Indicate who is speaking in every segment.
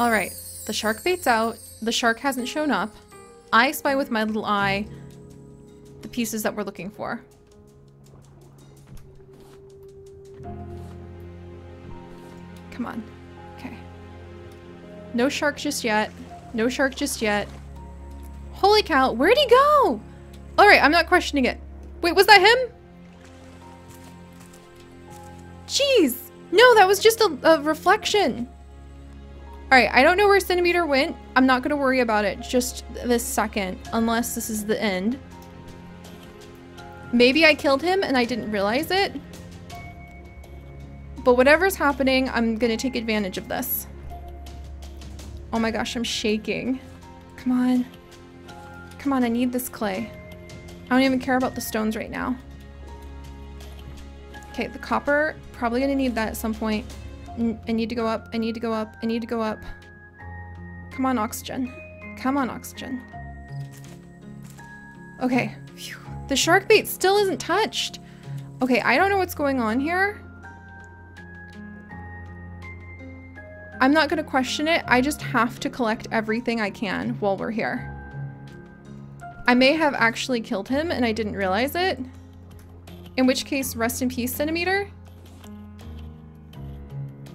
Speaker 1: Alright, the shark bait's out. The shark hasn't shown up. I spy with my little eye the pieces that we're looking for. Come on. Okay. No shark just yet. No shark just yet. Holy cow, where'd he go? Alright, I'm not questioning it. Wait, was that him? Jeez! No, that was just a, a reflection. Alright, I don't know where Centimeter went. I'm not to worry about it just this second, unless this is the end. Maybe I killed him and I didn't realize it. But whatever's happening, I'm to take advantage of this. Oh my gosh, I'm shaking. Come on. Come on, I need this clay. I don't even care about the stones right now. Okay, the copper, probably gonna need that at some point. I need to go up, I need to go up, I need to go up. Come on, oxygen. Come on, oxygen. Okay, Phew. the shark bait still isn't touched. Okay, I don't know what's going on here. I'm not gonna question it, I just have to collect everything I can while we're here. I may have actually killed him and I didn't realize it. In which case, rest in peace, Centimeter.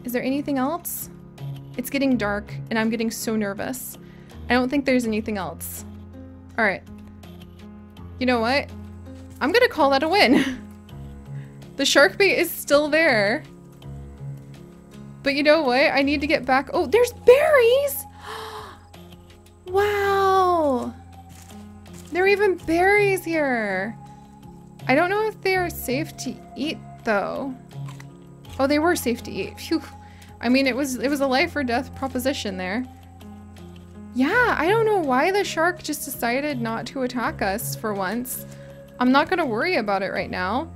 Speaker 1: Is there anything else? It's getting dark and I'm getting so nervous. I don't think there's anything else. Alright. You know what? I'm gonna call that a win. the shark bait is still there. But you know what? I need to get back- Oh, there's berries! wow! There are even berries here. I don't know if they are safe to eat though. Oh, they were safe to eat. Phew. I mean, it was it was a life or death proposition there. Yeah, I don't know why the shark just decided not to attack us for once. I'm not gonna worry about it right now.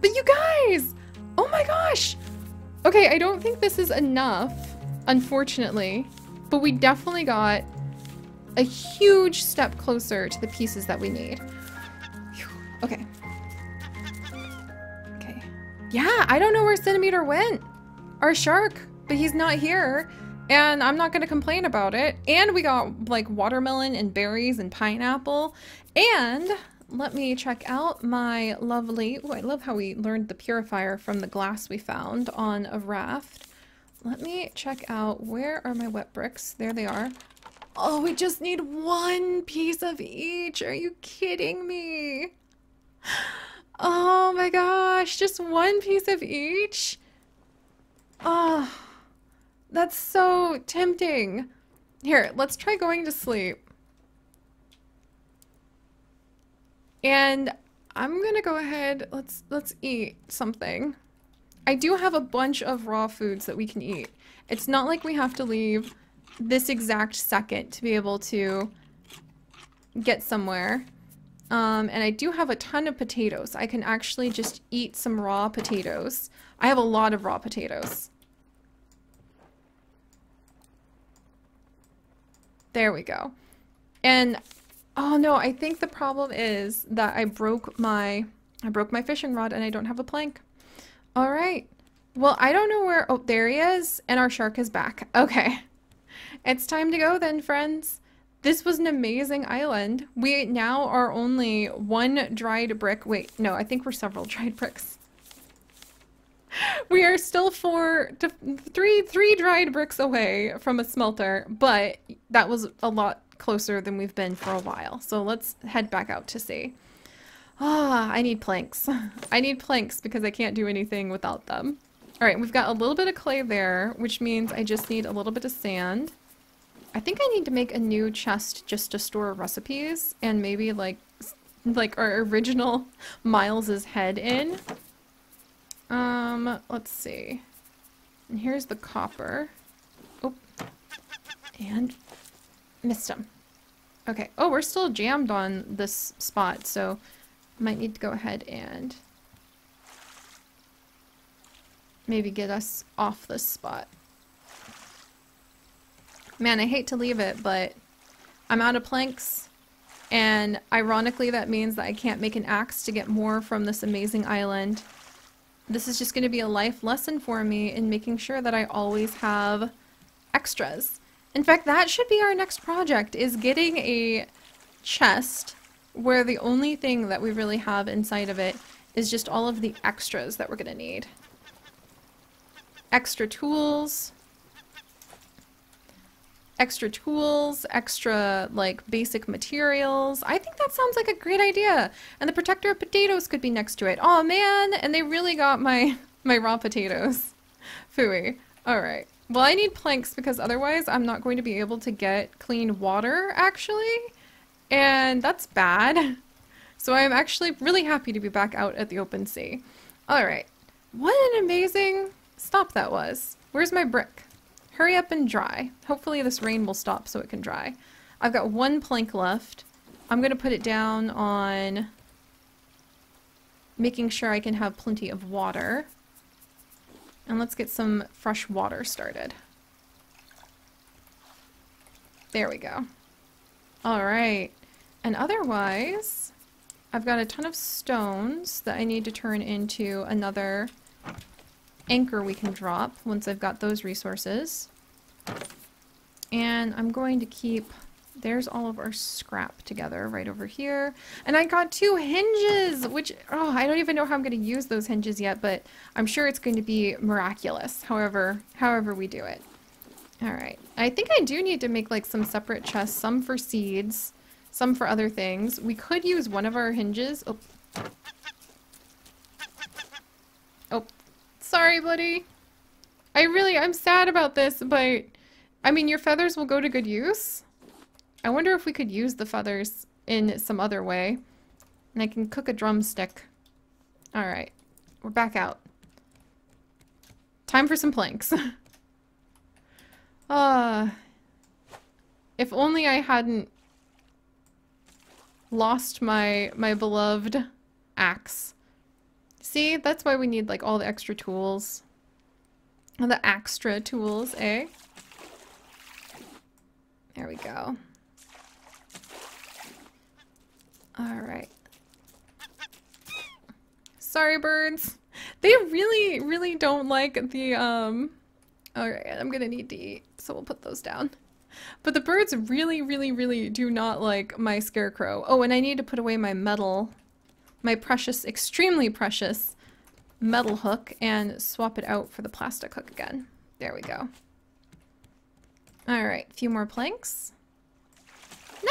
Speaker 1: But you guys! Oh my gosh! Okay, I don't think this is enough, unfortunately. But we definitely got a huge step closer to the pieces that we need. Yeah, I don't know where Centimeter went. Our shark, but he's not here. And I'm not going to complain about it. And we got like watermelon and berries and pineapple. And let me check out my lovely... Oh, I love how we learned the purifier from the glass we found on a raft. Let me check out where are my wet bricks. There they are. Oh, we just need one piece of each. Are you kidding me? Oh my gosh, just one piece of each? Oh, that's so tempting. Here, let's try going to sleep. And I'm gonna go ahead, let's, let's eat something. I do have a bunch of raw foods that we can eat. It's not like we have to leave this exact second to be able to get somewhere. Um, and I do have a ton of potatoes. I can actually just eat some raw potatoes. I have a lot of raw potatoes. There we go. And, oh no, I think the problem is that I broke my, I broke my fishing rod and I don't have a plank. All right. Well, I don't know where, oh, there he is. And our shark is back. Okay. It's time to go then, friends. This was an amazing island. We now are only one dried brick. Wait, no, I think we're several dried bricks. We are still four to three, three dried bricks away from a smelter, but that was a lot closer than we've been for a while. So let's head back out to sea. Ah, I need planks. I need planks because I can't do anything without them. All right, we've got a little bit of clay there, which means I just need a little bit of sand. I think I need to make a new chest just to store recipes and maybe like like our original Miles's head in. Um, let's see. And here's the copper. Oh, and missed him. Okay. Oh, we're still jammed on this spot, so might need to go ahead and maybe get us off this spot. Man, I hate to leave it, but I'm out of planks. And ironically, that means that I can't make an axe to get more from this amazing island. This is just going to be a life lesson for me in making sure that I always have extras. In fact, that should be our next project, is getting a chest where the only thing that we really have inside of it is just all of the extras that we're going to need. Extra tools. Extra tools, extra, like, basic materials. I think that sounds like a great idea. And the protector of potatoes could be next to it. Oh man, and they really got my, my raw potatoes. Fooey. Alright. Well, I need planks because otherwise I'm not going to be able to get clean water, actually. And that's bad. So I'm actually really happy to be back out at the open sea. Alright. What an amazing stop that was. Where's my brick? Hurry up and dry. Hopefully this rain will stop so it can dry. I've got one plank left. I'm going to put it down on making sure I can have plenty of water. And let's get some fresh water started. There we go. Alright. And otherwise, I've got a ton of stones that I need to turn into another anchor we can drop once I've got those resources. And I'm going to keep... There's all of our scrap together right over here. And I got two hinges, which, oh, I don't even know how I'm going to use those hinges yet, but I'm sure it's going to be miraculous, however, however we do it. All right. I think I do need to make like some separate chests, some for seeds, some for other things. We could use one of our hinges. Oh. Oh. Sorry, buddy. I really, I'm sad about this, but I mean, your feathers will go to good use. I wonder if we could use the feathers in some other way. And I can cook a drumstick. Alright. We're back out. Time for some planks. uh, if only I hadn't lost my my beloved axe. See, that's why we need like all the extra tools. The extra tools, eh? There we go. Alright. Sorry, birds. They really, really don't like the, um... Alright, I'm gonna need to eat, so we'll put those down. But the birds really, really, really do not like my scarecrow. Oh, and I need to put away my metal, my precious, extremely precious metal hook and swap it out for the plastic hook again. There we go. Alright, a few more planks.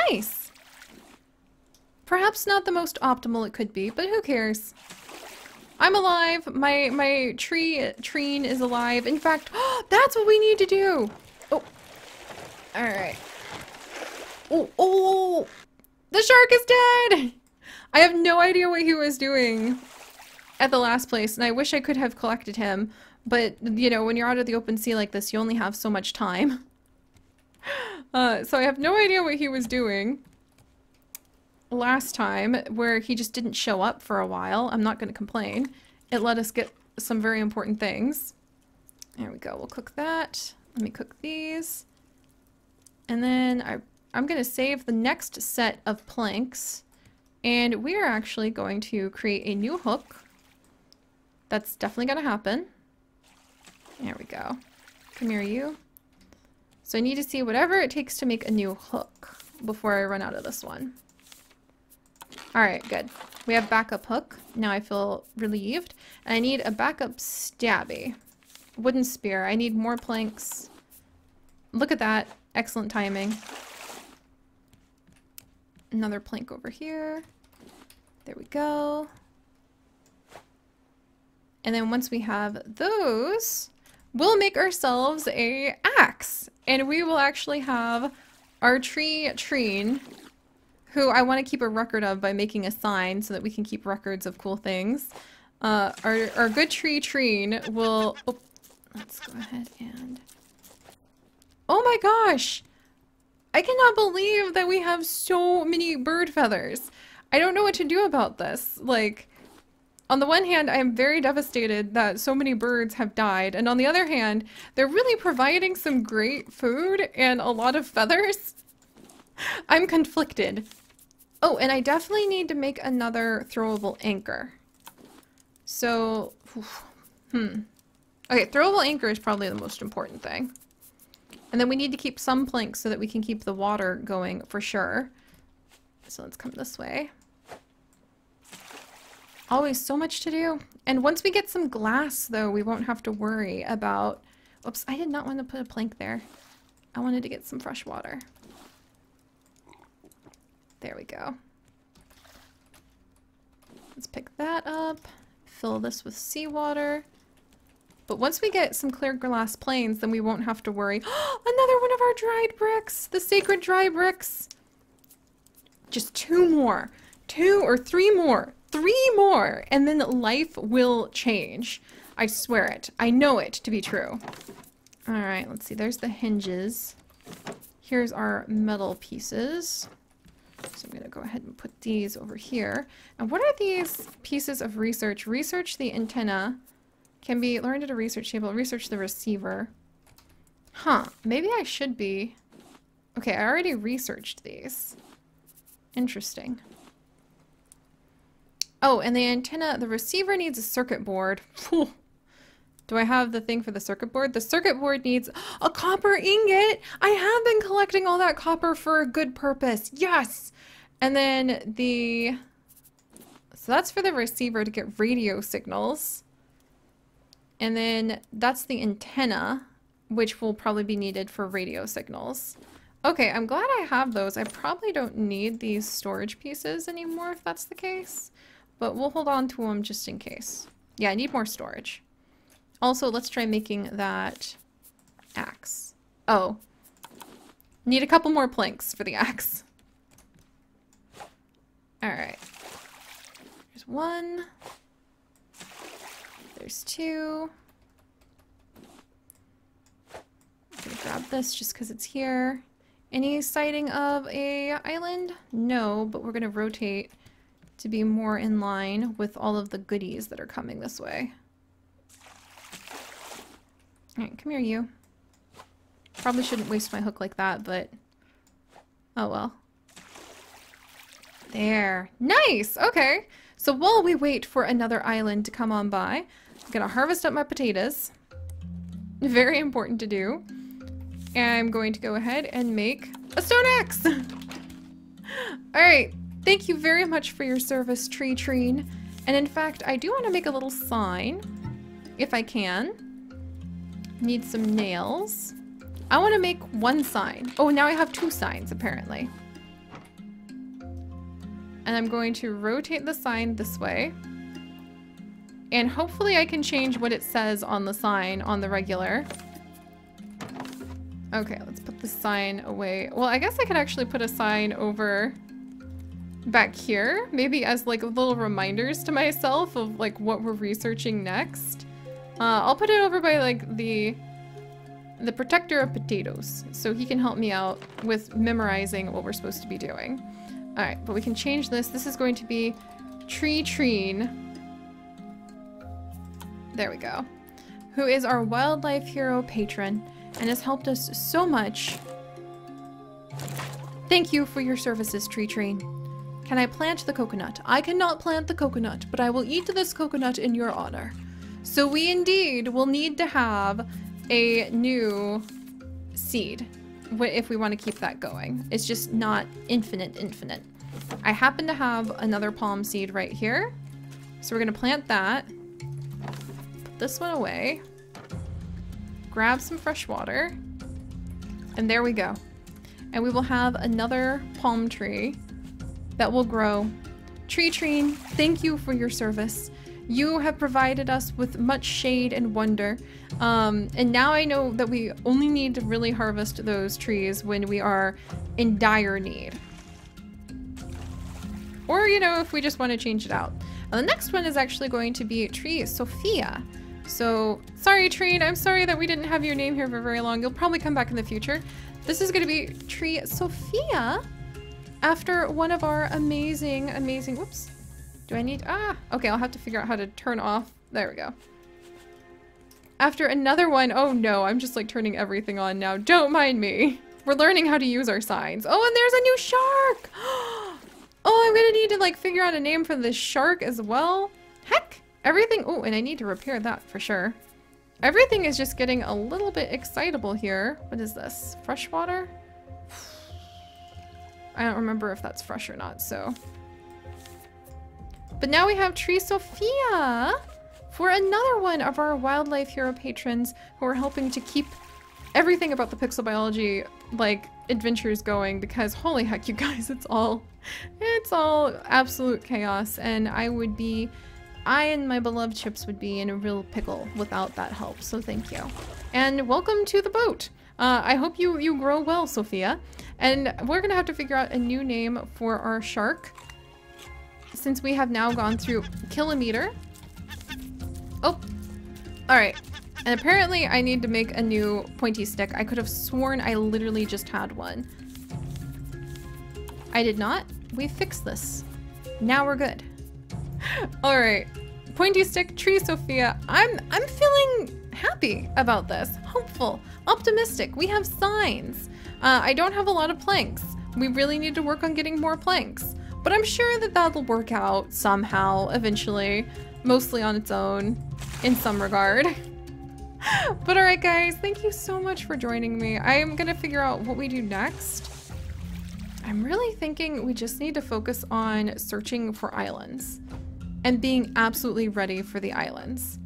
Speaker 1: Nice! Perhaps not the most optimal it could be, but who cares? I'm alive. My my tree treen is alive. In fact, that's what we need to do. Oh, Alright. Oh oh, oh, oh! The shark is dead! I have no idea what he was doing at the last place, and I wish I could have collected him. But, you know, when you're out of the open sea like this, you only have so much time. Uh, so I have no idea what he was doing last time, where he just didn't show up for a while. I'm not going to complain. It let us get some very important things. There we go. We'll cook that. Let me cook these. And then I, I'm going to save the next set of planks. And we are actually going to create a new hook. That's definitely going to happen. There we go. Come here, you. So I need to see whatever it takes to make a new hook before I run out of this one. Alright, good. We have backup hook. Now I feel relieved. And I need a backup stabby. Wooden spear. I need more planks. Look at that. Excellent timing. Another plank over here. There we go. And then once we have those, we'll make ourselves a axe. And we will actually have our tree treen, who I want to keep a record of by making a sign so that we can keep records of cool things. Uh, our, our good tree treen will... Oh, let's go ahead and Oh my gosh! I cannot believe that we have so many bird feathers. I don't know what to do about this. Like, on the one hand, I am very devastated that so many birds have died, and on the other hand, they're really providing some great food and a lot of feathers. I'm conflicted. Oh, and I definitely need to make another throwable anchor. So, hmm. Okay, throwable anchor is probably the most important thing. And then we need to keep some planks so that we can keep the water going for sure. So let's come this way. Always so much to do. And once we get some glass, though, we won't have to worry about... Oops, I did not want to put a plank there. I wanted to get some fresh water. There we go. Let's pick that up. Fill this with seawater. But once we get some clear glass planes, then we won't have to worry. Another one of our dried bricks! The sacred dry bricks! Just two more. Two or three more. Three more! And then life will change. I swear it. I know it to be true. Alright, let's see. There's the hinges. Here's our metal pieces. So I'm going to go ahead and put these over here. And what are these pieces of research? Research the antenna. Can be learned at a research table. Research the receiver. Huh. Maybe I should be... Okay, I already researched these. Interesting. Oh, and the antenna, the receiver needs a circuit board. Do I have the thing for the circuit board? The circuit board needs a copper ingot. I have been collecting all that copper for a good purpose. Yes. And then the, so that's for the receiver to get radio signals. And then that's the antenna, which will probably be needed for radio signals. Okay, I'm glad I have those. I probably don't need these storage pieces anymore if that's the case. But we'll hold on to them just in case. Yeah, I need more storage. Also, let's try making that axe. Oh. Need a couple more planks for the axe. Alright. There's one. There's two. I'm gonna grab this just because it's here. Any sighting of a island? No, but we're gonna rotate to be more in line with all of the goodies that are coming this way. Alright, come here, you. Probably shouldn't waste my hook like that, but... Oh well. There. Nice! Okay. So while we wait for another island to come on by, I'm gonna harvest up my potatoes. Very important to do. I'm going to go ahead and make a stone axe! Alright, Thank you very much for your service, Tree Treen. And in fact, I do want to make a little sign, if I can. Need some nails. I want to make one sign. Oh, now I have two signs, apparently. And I'm going to rotate the sign this way. And hopefully I can change what it says on the sign on the regular. Okay, let's put the sign away. Well, I guess I could actually put a sign over back here, maybe as like little reminders to myself of like what we're researching next. Uh, I'll put it over by like the the protector of potatoes so he can help me out with memorizing what we're supposed to be doing. All right, but we can change this. This is going to be Tree Treen. There we go. Who is our wildlife hero patron and has helped us so much. Thank you for your services, Tree Treen. Can I plant the coconut? I cannot plant the coconut, but I will eat this coconut in your honor. So we indeed will need to have a new seed if we want to keep that going. It's just not infinite infinite. I happen to have another palm seed right here. So we're going to plant that. Put this one away. Grab some fresh water. And there we go. And we will have another palm tree that will grow. Tree Treen, thank you for your service. You have provided us with much shade and wonder. Um, and now I know that we only need to really harvest those trees when we are in dire need. Or, you know, if we just want to change it out. And the next one is actually going to be Tree Sophia. So, sorry Tree, I'm sorry that we didn't have your name here for very long. You'll probably come back in the future. This is going to be Tree Sophia after one of our amazing, amazing, whoops. Do I need, ah, okay, I'll have to figure out how to turn off. There we go. After another one, oh no, I'm just like turning everything on now. Don't mind me. We're learning how to use our signs. Oh, and there's a new shark. Oh, I'm gonna need to like figure out a name for this shark as well. Heck, everything. Oh, and I need to repair that for sure. Everything is just getting a little bit excitable here. What is this? Fresh water? I don't remember if that's fresh or not, so. But now we have Tree Sophia for another one of our wildlife hero patrons who are helping to keep everything about the pixel biology like adventures going because holy heck you guys it's all it's all absolute chaos and I would be I and my beloved chips would be in a real pickle without that help so thank you and welcome to the boat uh, I hope you you grow well Sophia and we're gonna have to figure out a new name for our shark since we have now gone through kilometer oh all right and apparently I need to make a new pointy stick. I could have sworn I literally just had one. I did not. We fixed this. Now we're good. All right. Pointy stick, tree Sophia. I'm I'm feeling happy about this. Hopeful, optimistic. We have signs. Uh, I don't have a lot of planks. We really need to work on getting more planks. But I'm sure that that'll work out somehow, eventually. Mostly on its own, in some regard. but alright guys, thank you so much for joining me. I am gonna figure out what we do next. I'm really thinking we just need to focus on searching for islands and being absolutely ready for the islands.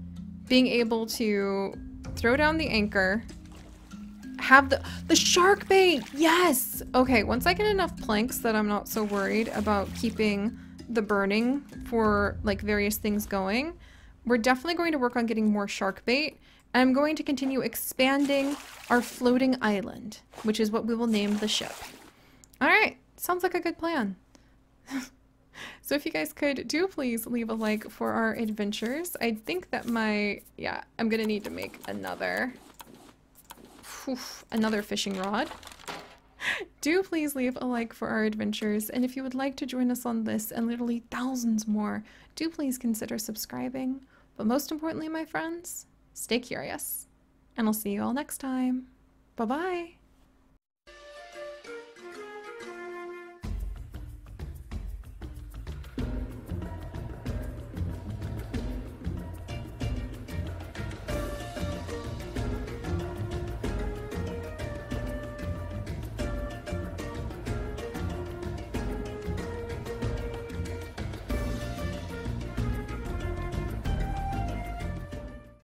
Speaker 1: Being able to throw down the anchor, have the, the shark bait, yes! Okay, once I get enough planks that I'm not so worried about keeping the burning for like various things going, we're definitely going to work on getting more shark bait I'm going to continue expanding our floating island, which is what we will name the ship. All right, sounds like a good plan. so if you guys could do please leave a like for our adventures. I think that my, yeah, I'm gonna need to make another, oof, another fishing rod. do please leave a like for our adventures. And if you would like to join us on this and literally thousands more, do please consider subscribing. But most importantly, my friends, Stay curious, and I'll see you all next time. Bye bye.